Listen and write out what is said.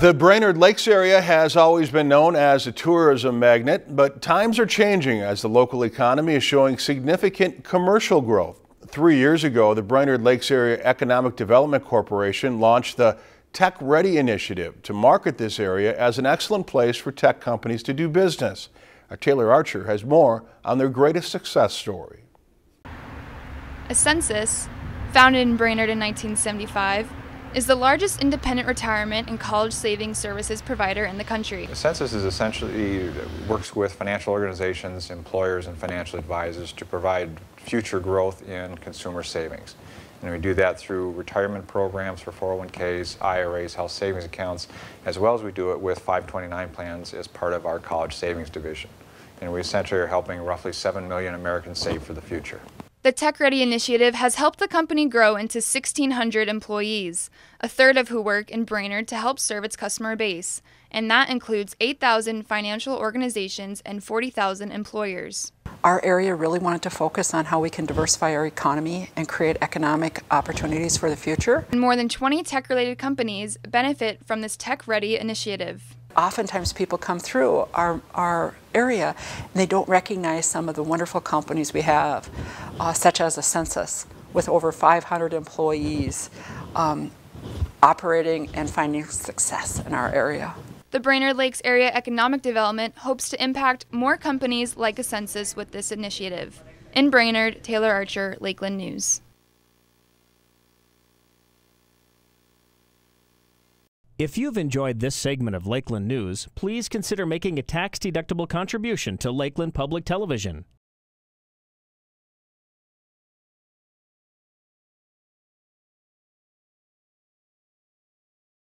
The Brainerd Lakes area has always been known as a tourism magnet, but times are changing as the local economy is showing significant commercial growth. Three years ago, the Brainerd Lakes Area Economic Development Corporation launched the Tech Ready initiative to market this area as an excellent place for tech companies to do business. Our Taylor Archer has more on their greatest success story. Ascensus, founded in Brainerd in 1975, is the largest independent retirement and college savings services provider in the country. Ascensus is essentially works with financial organizations, employers, and financial advisors to provide future growth in consumer savings. And we do that through retirement programs for 401ks, IRAs, health savings accounts, as well as we do it with 529 plans as part of our college savings division. And we essentially are helping roughly 7 million Americans save for the future. The Tech Ready initiative has helped the company grow into 1,600 employees, a third of who work in Brainerd to help serve its customer base, and that includes 8,000 financial organizations and 40,000 employers. Our area really wanted to focus on how we can diversify our economy and create economic opportunities for the future. And more than 20 tech related companies benefit from this Tech Ready initiative oftentimes people come through our, our area and they don't recognize some of the wonderful companies we have, uh, such as Ascensus with over 500 employees um, operating and finding success in our area. The Brainerd Lakes Area Economic Development hopes to impact more companies like Ascensus with this initiative. In Brainerd, Taylor Archer, Lakeland News. If you've enjoyed this segment of Lakeland News, please consider making a tax-deductible contribution to Lakeland Public Television.